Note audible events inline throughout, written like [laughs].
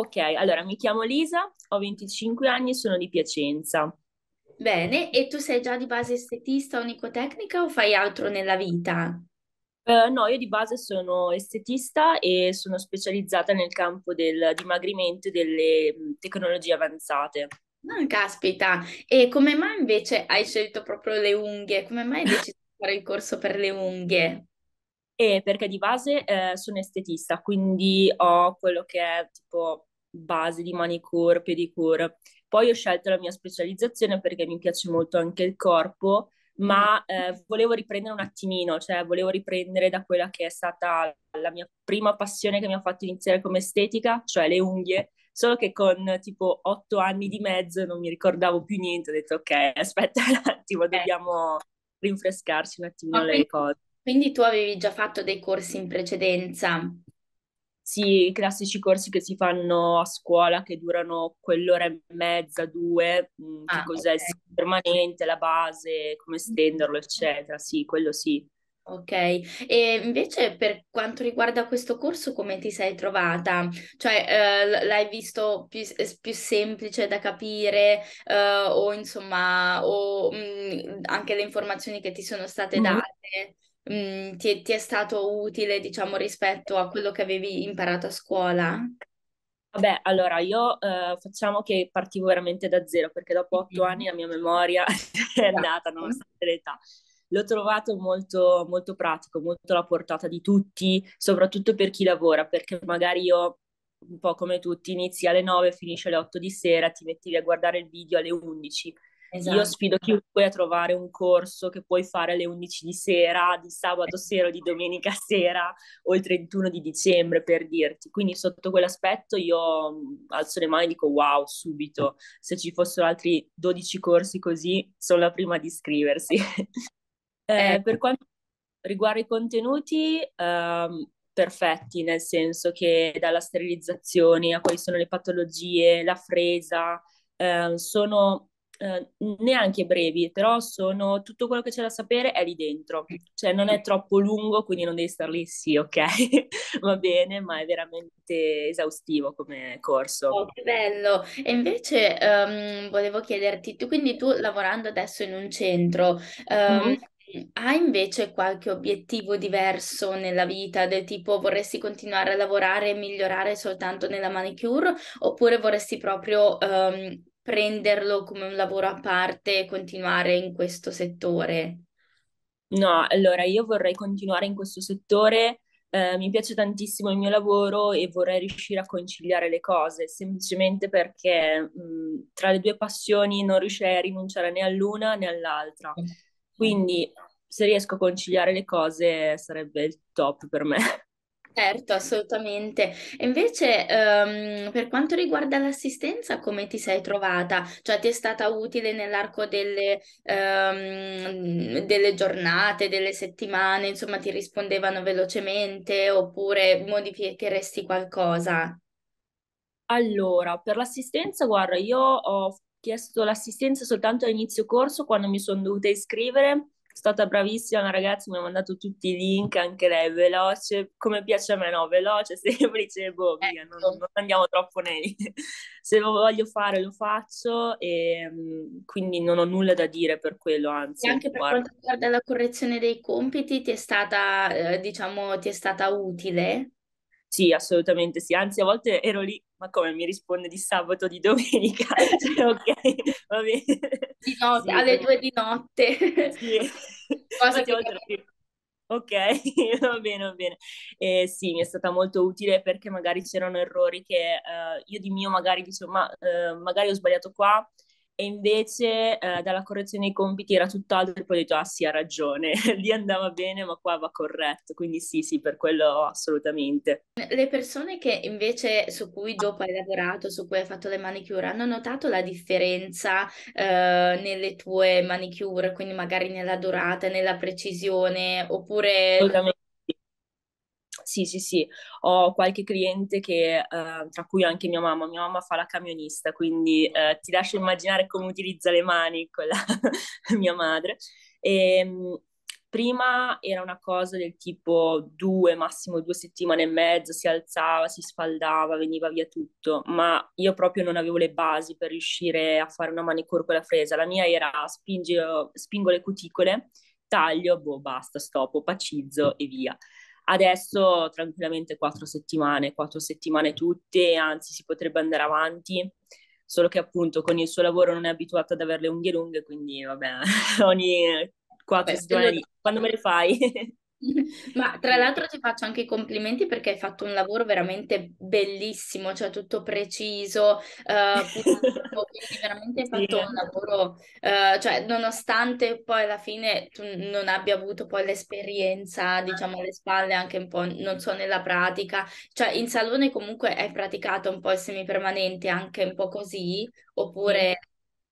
Ok, allora mi chiamo Lisa, ho 25 anni e sono di Piacenza. Bene, e tu sei già di base estetista, onicotecnica o fai altro nella vita? Eh, no, io di base sono estetista e sono specializzata nel campo del dimagrimento e delle mh, tecnologie avanzate. Ah, caspita, e come mai invece hai scelto proprio le unghie? Come mai hai [laughs] deciso di fare il corso per le unghie? E perché di base eh, sono estetista, quindi ho quello che è tipo base di manicure, pedicure. Poi ho scelto la mia specializzazione perché mi piace molto anche il corpo, Mm, ma eh, volevo riprendere un attimino, cioè volevo riprendere da quella che è stata la mia prima passione che mi ha fatto iniziare come estetica, cioè le unghie. Solo che con tipo otto anni di mezzo non mi ricordavo più niente, ho detto ok, aspetta un attimo, eh, dobbiamo rinfrescarci un attimino ma le quindi, cose. quindi tu avevi già fatto dei corsi in precedenza? Sì, i classici corsi che si fanno a scuola che durano quell'ora e mezza, due, mh, che Ah, cos'è il ok. sito permanente, la base, come stenderlo, eccetera. Sì, quello sì. Ok, e invece per quanto riguarda questo corso, come ti sei trovata? Cioè, eh, l'hai visto più, più semplice da capire, eh, o insomma, o mh, anche le informazioni che ti sono state Mhm. date, mh, ti è, ti è stato utile, diciamo, rispetto a quello che avevi imparato a scuola? Vabbè, allora io eh, facciamo che partivo veramente da zero perché dopo otto anni la mia memoria [laughs] è andata Esatto. nonostante l'età. L'ho trovato molto, molto pratico, molto alla portata di tutti, soprattutto per chi lavora, perché magari io, un po' come tutti, inizi alle 9, finisci alle 8 di sera, ti metti a guardare il video alle 11. Io Esatto. sfido chiunque a trovare un corso che puoi fare alle 11 di sera, di sabato sera o di domenica [laughs] sera o il 31 di dicembre per dirti. Quindi sotto quell'aspetto io mh, alzo le mani e dico wow, subito. Se ci fossero altri 12 corsi così, sono la prima di iscriversi. [laughs] Eh, Eh, per quanto riguarda i contenuti, ehm, perfetti, nel senso che dalla sterilizzazione a quali sono le patologie, la fresa, ehm, sono eh, neanche brevi, però sono tutto quello che c'è da sapere è lì dentro. Cioè non è troppo lungo, quindi non devi star lì, sì, ok, [laughs] va bene, ma è veramente esaustivo come corso. Oh, che bello! E invece ehm, volevo chiederti, tu quindi tu lavorando adesso in un centro, ehm, Mhm. hai invece qualche obiettivo diverso nella vita, del tipo vorresti continuare a lavorare e migliorare soltanto nella manicure, oppure vorresti proprio ehm, prenderlo come un lavoro a parte e continuare in questo settore? No, allora io vorrei continuare in questo settore, eh, mi piace tantissimo il mio lavoro e vorrei riuscire a conciliare le cose, semplicemente perché mh, tra le due passioni non riuscirei a rinunciare né all'una né all'altra. Quindi se riesco a conciliare le cose sarebbe il top per me. [laughs] Certo, assolutamente. E invece, ehm, per quanto riguarda l'assistenza, come ti sei trovata? Cioè, ti è stata utile nell'arco delle, ehm, delle giornate, delle settimane? Insomma, ti rispondevano velocemente oppure modificheresti qualcosa? Allora, per l'assistenza, guarda, io ho chiesto l'assistenza soltanto all'inizio corso quando mi sono dovuta iscrivere. È stata bravissima una ragazza, mi ha mandato tutti i link, anche lei veloce, come piace a me, no? Veloce, [laughs] semplice, boh, via, non, Ecco. non andiamo troppo nei... [laughs] Se lo voglio fare, lo faccio e mm, quindi non ho nulla da dire per quello, E anzi, anche per guarda. quanto riguarda la correzione dei compiti, ti è stata, eh, diciamo, ti è stata utile? Sì, assolutamente sì, anzi a volte ero lì, ma come mi risponde di sabato, di domenica? [laughs] Cioè, ok, va bene. Di notte, Sì, alle due di notte, sì. cosa che. Ok, [laughs] va bene, va bene. Eh, sì, mi è stata molto utile perché magari c'erano errori che eh, io di mio magari dicevo, ma eh, magari ho sbagliato qua e invece eh, dalla correzione dei compiti era tutt'altro e poi ho detto, ah sì, ha ragione, [laughs] lì andava bene, ma qua va corretto. Quindi sì, sì, per quello assolutamente. Le persone che invece su cui dopo hai lavorato, su cui hai fatto le manicure, hanno notato la differenza eh, nelle tue manicure, quindi magari nella durata, nella precisione, oppure... Sì, sì, sì, ho qualche cliente che, eh, tra cui anche mia mamma, mia mamma fa la camionista, quindi eh, ti lascio immaginare come utilizza le mani quella [laughs] mia madre. E, mh, Prima era una cosa del tipo due, massimo due settimane e mezzo, si alzava, si sfaldava, veniva via tutto, ma io proprio non avevo le basi per riuscire a fare una manicure con la fresa. La mia era spingo, spingo le cuticole, taglio, boh, basta, stop, opacizzo e via. Adesso tranquillamente quattro settimane, quattro settimane tutte, anzi si potrebbe andare avanti, solo che appunto con il suo lavoro non è abituata ad avere le unghie lunghe, quindi vabbè, [laughs] ogni quattro Beh, settimane quando me le fai? [laughs] [laughs] Ma tra l'altro ti faccio anche i complimenti perché hai fatto un lavoro veramente bellissimo, cioè tutto preciso, uh, [laughs] quindi veramente hai fatto un lavoro, uh, cioè nonostante poi alla fine tu non abbia avuto poi l'esperienza, diciamo alle spalle anche un po', non so, nella pratica, cioè in salone comunque hai praticato un po' il semipermanente anche un po' così, oppure...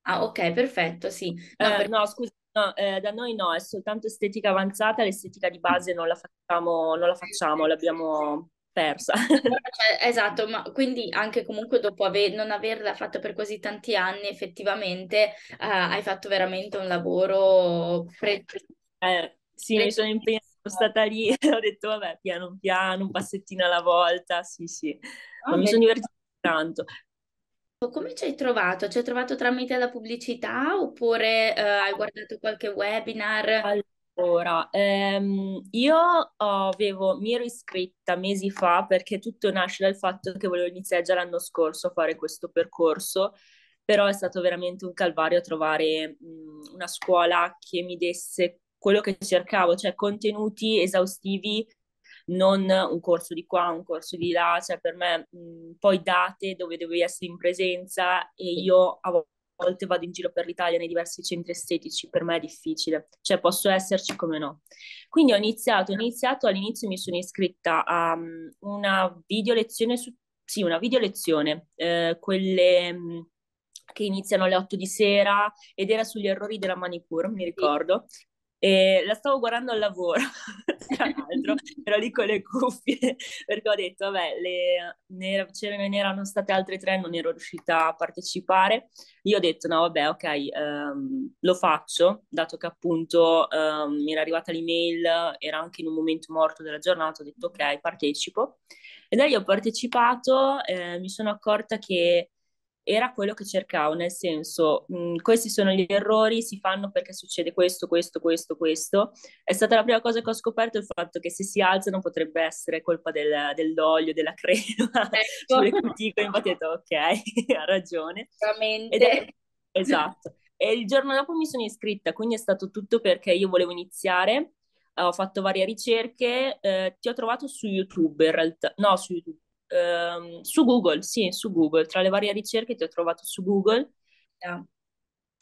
Ah, ok, perfetto, sì. No, uh, per... no scusa, No, eh, da noi no, è soltanto estetica avanzata, l'estetica di base non la facciamo, non la facciamo, l'abbiamo persa. [laughs] Cioè, esatto, ma quindi anche comunque dopo aver, non averla fatta per così tanti anni, effettivamente eh, hai fatto veramente un lavoro pre- eh, sì, mi sono impegnata, sono stata lì [laughs] e ho detto vabbè, piano piano, un passettino alla volta, sì sì, oh, mi sono divertita tanto. Come ci hai trovato? Ci hai trovato tramite la pubblicità oppure eh, hai guardato qualche webinar? Allora, ehm, io avevo, mi ero iscritta mesi fa perché tutto nasce dal fatto che volevo iniziare già l'anno scorso a fare questo percorso, però è stato veramente un calvario trovare mh, una scuola che mi desse quello che cercavo, cioè contenuti esaustivi non un corso di qua, un corso di là, cioè per me mh, poi date dove dovevi essere in presenza e io a volte vado in giro per l'Italia nei diversi centri estetici, per me è difficile, cioè posso esserci come no. Quindi ho iniziato, ho iniziato all'inizio mi sono iscritta a um, una video lezione su, sì, una video lezione, eh, quelle um, che iniziano alle 8 di sera ed era sugli errori della manicure, mi ricordo. E la stavo guardando al lavoro, [laughs] tra l'altro, ero lì con le cuffie, [laughs] perché ho detto, vabbè, le, ne, ce ne erano state altre tre, non ero riuscita a partecipare. Io ho detto, no, vabbè, ok, um, lo faccio, dato che appunto um, mi era arrivata l'email, era anche in un momento morto della giornata, ho detto, ok, partecipo. E da lì ho partecipato, eh, mi sono accorta che era quello che cercavo, nel senso, mh, questi sono gli errori, si fanno perché succede questo, questo, questo, questo. È stata la prima cosa che ho scoperto il fatto che se si alzano potrebbe essere colpa del, dell'olio, della crema ecco. [laughs] sulle cuticole, infatti ho detto ok, [laughs] ha ragione. Veramente. esatto. E il giorno dopo mi sono iscritta, quindi è stato tutto perché io volevo iniziare, ho fatto varie ricerche, eh, ti ho trovato su YouTube in realtà, no su YouTube, ehm, su Google, sì, su Google, tra le varie ricerche ti ho trovato su Google. Yeah.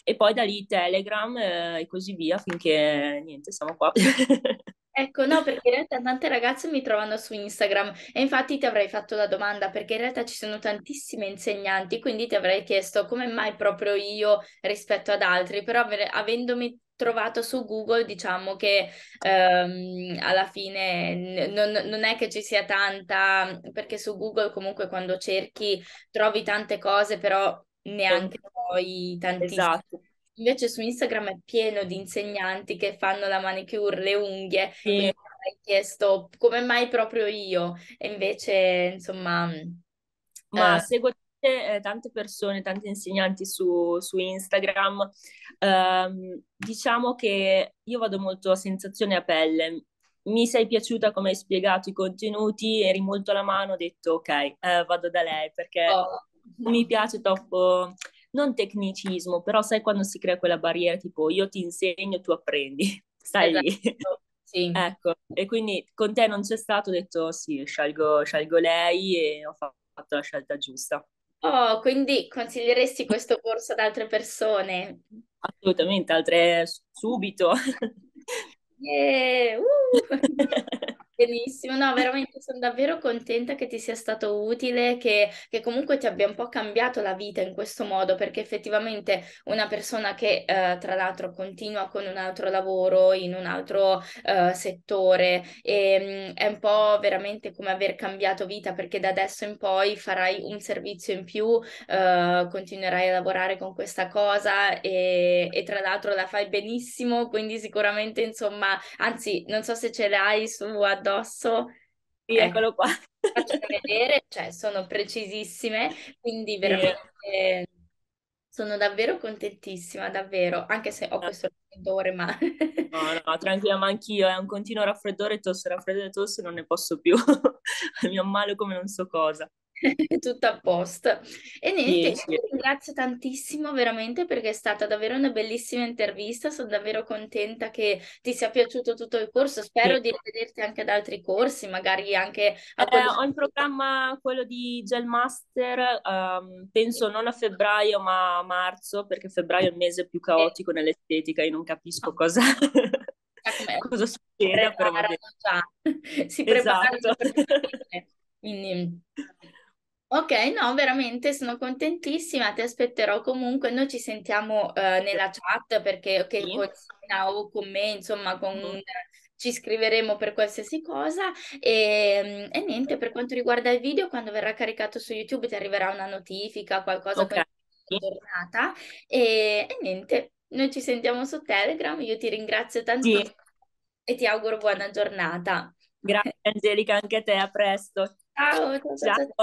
E poi da lì Telegram eh, e così via finché niente, siamo qua. [laughs] Ecco, no, perché in realtà tante ragazze mi trovano su Instagram e infatti ti avrei fatto la domanda perché in realtà ci sono tantissime insegnanti, quindi ti avrei chiesto come mai proprio io rispetto ad altri, però avendomi trovato su Google, diciamo che ehm, alla fine non, non, è che ci sia tanta, perché su Google comunque quando cerchi trovi tante cose, però neanche poi tantissime. Esatto. Invece su Instagram è pieno di insegnanti che fanno la manicure, le unghie, sì. quindi hai chiesto come mai proprio io, e invece insomma... Ma eh, seguo eh, tante persone, tanti insegnanti su, su Instagram, ehm, diciamo che io vado molto a sensazione a pelle. Mi sei piaciuta come hai spiegato i contenuti, eri molto alla mano, ho detto ok, eh, vado da lei perché oh. mi piace troppo, non tecnicismo, però sai quando si crea quella barriera tipo io ti insegno, tu apprendi, [laughs] stai esatto. lì. Sì. [laughs] Ecco, e quindi con te non c'è stato, ho detto sì, scelgo, scelgo lei e ho fatto la scelta giusta. Oh, quindi consiglieresti questo corso ad altre persone? Assolutamente, altre subito. [laughs] Yeah, uh. [laughs] Benissimo, no, veramente sono davvero contenta che ti sia stato utile, che, che, comunque ti abbia un po' cambiato la vita in questo modo, perché effettivamente una persona che eh, tra l'altro continua con un altro lavoro in un altro eh, settore e, mh, è un po' veramente come aver cambiato vita, perché da adesso in poi farai un servizio in più, eh, continuerai a lavorare con questa cosa e, e tra l'altro la fai benissimo, quindi sicuramente insomma, anzi non so se ce l'hai su addosso. Sì, ecco, eccolo qua. Faccio [laughs] vedere, cioè sono precisissime, quindi veramente sono davvero contentissima, davvero, anche se ho questo raffreddore, ma... no, no, [laughs] tranquilla, ma anch'io, è un continuo raffreddore, tosse, raffreddore, tosse, non ne posso più. [laughs] Mi ammalo come non so cosa. [laughs] tutto a posto. E niente, sì, sì. ringrazio tantissimo veramente perché è stata davvero una bellissima intervista, sono davvero contenta che ti sia piaciuto tutto il corso, spero sì. di rivederti anche ad altri corsi, magari anche a eh, Ho in programma quello di Gel Master, um, penso non a febbraio ma a marzo, perché febbraio è il mese più caotico nell'estetica, io non capisco ah. cosa... [laughs] cosa succede, però [laughs] si preparano esatto. quindi Ok, no, veramente sono contentissima, ti aspetterò comunque, noi ci sentiamo uh, nella chat perché okay, sì. con Sina o con me, insomma, con, mm. ci scriveremo per qualsiasi cosa e, e, niente, per quanto riguarda il video, quando verrà caricato su YouTube ti arriverà una notifica, qualcosa okay. con giornata e, e, niente, noi ci sentiamo su Telegram, io ti ringrazio tantissimo sì. e ti auguro buona giornata. Grazie Angelica, anche a te, a presto. 啊我们是真的